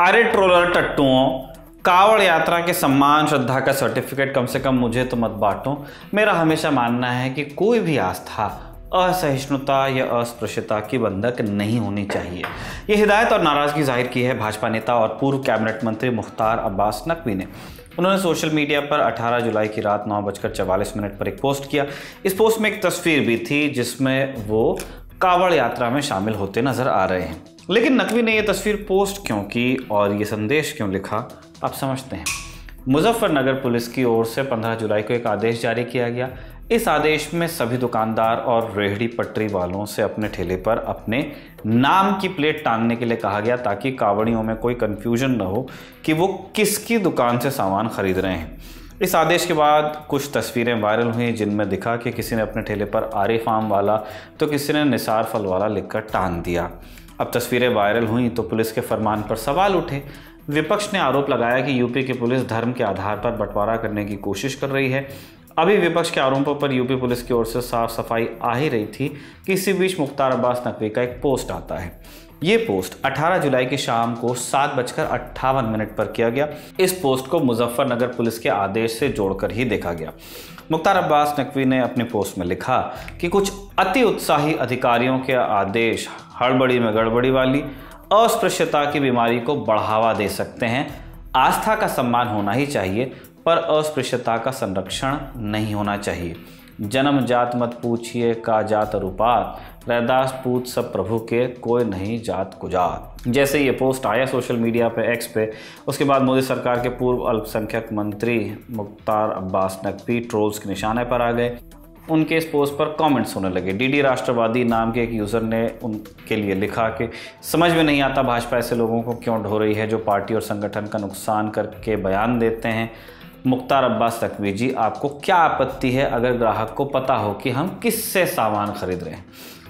अरे ट्रोलर टट्टुओं, कावड़ यात्रा के सम्मान, श्रद्धा का सर्टिफिकेट कम से कम मुझे तो मत बांटो। मेरा हमेशा मानना है कि कोई भी आस्था, असहिष्णुता या अस्पृश्यता की बंधक नहीं होनी चाहिए। ये हिदायत और नाराज़गी ज़ाहिर की है भाजपा नेता और पूर्व कैबिनेट मंत्री मुख्तार अब्बास नकवी ने। उन्होंने सोशल मीडिया पर 18 जुलाई की रात नौ बजकर चवालीस मिनट पर एक पोस्ट किया। इस पोस्ट में एक तस्वीर भी थी जिसमें वो कावड़ यात्रा में शामिल होते नज़र आ रहे हैं। लेकिन नकवी ने यह तस्वीर पोस्ट क्यों की और ये संदेश क्यों लिखा, आप समझते हैं। मुजफ्फरनगर पुलिस की ओर से 15 जुलाई को एक आदेश जारी किया गया। इस आदेश में सभी दुकानदार और रेहड़ी पटरी वालों से अपने ठेले पर अपने नाम की प्लेट टांगने के लिए कहा गया ताकि कावड़ियों में कोई कंफ्यूजन न हो कि वो किसकी दुकान से सामान खरीद रहे हैं। इस आदेश के बाद कुछ तस्वीरें वायरल हुई जिनमें दिखा कि किसी ने अपने ठेले पर आरे फार्म वाला तो किसी ने निसार फल वाला लिखकर टांग दिया। अब तस्वीरें वायरल हुई तो पुलिस के फरमान पर सवाल उठे। विपक्ष ने आरोप लगाया कि यूपी की पुलिस धर्म के आधार पर बंटवारा करने की कोशिश कर रही है। अभी विपक्ष के आरोपों पर यूपी पुलिस की ओर से साफ़ सफ़ाई आ ही रही थी कि इसी बीच मुख्तार अब्बास नकवी का एक पोस्ट आता है। ये पोस्ट 18 जुलाई की शाम को सात बजकर अट्ठावन मिनट पर किया गया। इस पोस्ट को मुजफ्फरनगर पुलिस के आदेश से जोड़कर ही देखा गया। मुख्तार अब्बास नकवी ने अपने पोस्ट में लिखा कि कुछ अति उत्साही अधिकारियों के आदेश हड़बड़ी में गड़बड़ी वाली, अस्पृश्यता की बीमारी को बढ़ावा दे सकते हैं। आस्था का सम्मान होना ही चाहिए, पर अस्पृश्यता का संरक्षण नहीं होना चाहिए। जन्म जात मत पूछिए का जात रूपात। रैदास पूत सब प्रभु के, कोई नहीं जात कुजात। जैसे ये पोस्ट आया सोशल मीडिया पे एक्स पे, उसके बाद मोदी सरकार के पूर्व अल्पसंख्यक मंत्री मुख्तार अब्बास नकवी ट्रोल्स के निशाने पर आ गए। उनके इस पोस्ट पर कमेंट्स होने लगे। डीडी राष्ट्रवादी नाम के एक यूज़र ने उनके लिए लिखा कि, समझ में नहीं आता भाजपा ऐसे लोगों को क्यों ढो रही है जो पार्टी और संगठन का नुकसान करके बयान देते हैं। मुख्तार अब्बास तकवी जी, आपको क्या आपत्ति है अगर ग्राहक को पता हो कि हम किससे सामान खरीद रहे हैं?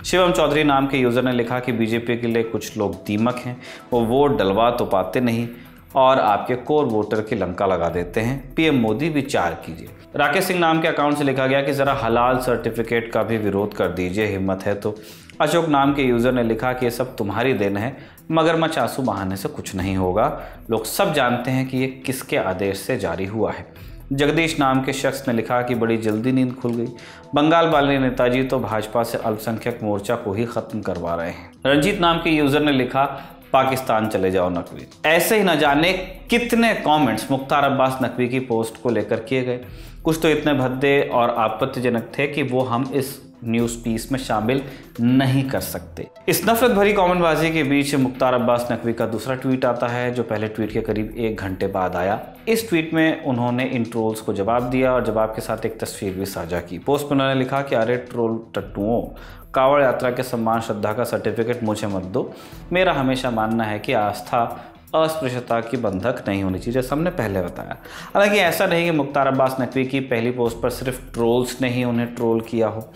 शिवम चौधरी नाम के यूज़र ने लिखा कि बीजेपी के लिए कुछ लोग दीमक हैं, वो वोट डलवा तो पाते नहीं और आपके कोर वोटर की लंका लगा देते हैं। पीएम मोदी विचार कीजिए। राकेश सिंह नाम के अकाउंट से लिखा गया कि ज़रा हलाल सर्टिफिकेट का भी विरोध कर दीजिए, हिम्मत है तो। अशोक नाम के यूज़र ने लिखा कि ये सब तुम्हारी देन है, मगरमच्छ आँसू बहाने से कुछ नहीं होगा। लोग सब जानते हैं कि ये किसके आदेश से जारी हुआ है। जगदीश नाम के शख्स ने लिखा कि बड़ी जल्दी नींद खुल गई। बंगाल वाले नेताजी तो भाजपा से अल्पसंख्यक मोर्चा को ही खत्म करवा रहे हैं। रंजीत नाम के यूज़र ने लिखा, पाकिस्तान चले जाओ नकवी। ऐसे ही न जाने कितने कमेंट्स मुख्तार अब्बास नकवी की पोस्ट को लेकर किए गए। कुछ तो इतने भद्दे और आपत्तिजनक थे कि वो हम इस न्यूज़ पीस में शामिल नहीं कर सकते। इस नफरत भरी कॉमेंटबाजी के बीच मुख्तार अब्बास नकवी का दूसरा ट्वीट आता है, जो पहले ट्वीट के करीब एक घंटे बाद आया। इस ट्वीट में उन्होंने इन ट्रोल्स को जवाब दिया और जवाब के साथ एक तस्वीर भी साझा की। पोस्ट में उन्होंने लिखा कि, अरे ट्रोल टट्टुओं, कावड़ यात्रा के सम्मान, श्रद्धा का सर्टिफिकेट मुझे मत दो। मेरा हमेशा मानना है कि आस्था, अस्पृश्यता की बंधक नहीं होनी चाहिए, जैसे हमने पहले बताया। हालाँकि ऐसा नहीं कि मुख्तार अब्बास नकवी की पहली पोस्ट पर सिर्फ़ ट्रोल्स ने ही उन्हें ट्रोल किया हो।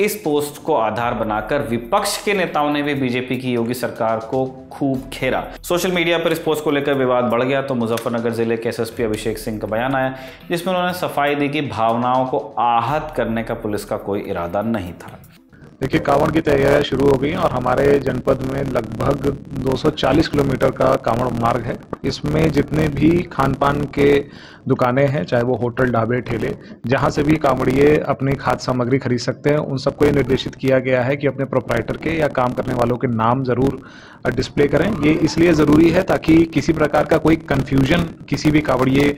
इस पोस्ट को आधार बनाकर विपक्ष के नेताओं ने भी बीजेपी की योगी सरकार को खूब खेरा सोशल मीडिया पर इस पोस्ट को लेकर विवाद बढ़ गया तो मुजफ्फरनगर ज़िले के एसएसपी अभिषेक सिंह का बयान आया, जिसमें उन्होंने सफ़ाई दी कि भावनाओं को आहत करने का पुलिस का कोई इरादा नहीं था। देखिए, कांवड़ की तैयारियाँ शुरू हो गई और हमारे जनपद में लगभग 240 किलोमीटर का कांवड़ मार्ग है। इसमें जितने भी खान पान के दुकानें हैं, चाहे वो होटल, ढाबे, ठेले, जहाँ से भी कांवड़िए अपनी खाद्य सामग्री खरीद सकते हैं, उन सबको ये निर्देशित किया गया है कि अपने प्रोपराइटर के या काम करने वालों के नाम ज़रूर डिस्प्ले करें। ये इसलिए ज़रूरी है ताकि किसी प्रकार का कोई कन्फ्यूज़न किसी भी कांवड़िए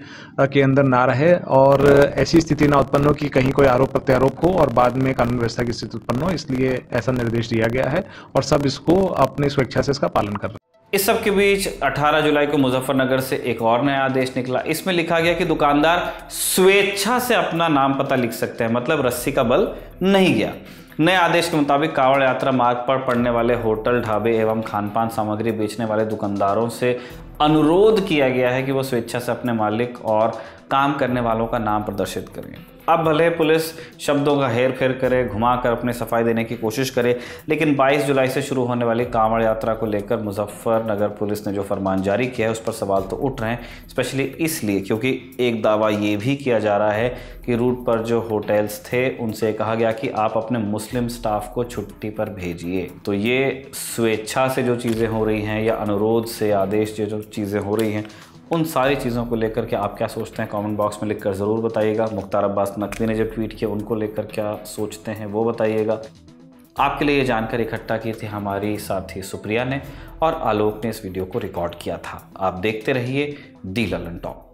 के अंदर ना रहे और ऐसी स्थिति ना उत्पन्न हो कि कहीं कोई आरोप प्रत्यारोप हो और बाद में कानून व्यवस्था की स्थिति उत्पन्न हो। इसलिए ऐसा निर्देश दिया गया है और सब इसको अपनी स्वेच्छा से इसका पालन कर रहे हैं। इस सब के बीच 18 जुलाई को मुजफ्फरनगर से एक और नया आदेश निकला। इसमें लिखा गया कि दुकानदार स्वेच्छा से अपना नाम पता लिख सकते हैं मतलब रस्सी का बल नहीं गया। नए आदेश के मुताबिक कावड़ यात्रा मार्ग पर पड़ने वाले होटल, ढाबे एवं खान पान सामग्री बेचने वाले दुकानदारों से अनुरोध किया गया है कि वो स्वेच्छा से अपने मालिक और काम करने वालों का नाम प्रदर्शित करें। अब भले पुलिस शब्दों का हेर फेर करे घुमा कर अपने सफ़ाई देने की कोशिश करे, लेकिन 22 जुलाई से शुरू होने वाली कांवड़ यात्रा को लेकर मुजफ्फरनगर पुलिस ने जो फरमान जारी किया है, उस पर सवाल तो उठ रहे हैं, स्पेशली इसलिए क्योंकि एक दावा ये भी किया जा रहा है कि रूट पर जो होटल्स थे, उनसे कहा गया कि आप अपने मुस्लिम स्टाफ को छुट्टी पर भेजिए। तो ये स्वेच्छा से जो चीज़ें हो रही हैं या अनुरोध से आदेश जो चीज़ें हो रही हैं उन सारी चीज़ों को लेकर के आप क्या सोचते हैं? कमेंट बॉक्स में लिखकर ज़रूर बताइएगा। मुख्तार अब्बास नकवी ने जो ट्वीट किया, उनको लेकर क्या सोचते हैं वो बताइएगा। आपके लिए ये जानकारी इकट्ठा की थी हमारी साथी सुप्रिया ने और आलोक ने इस वीडियो को रिकॉर्ड किया था। आप देखते रहिए दी ललन टॉप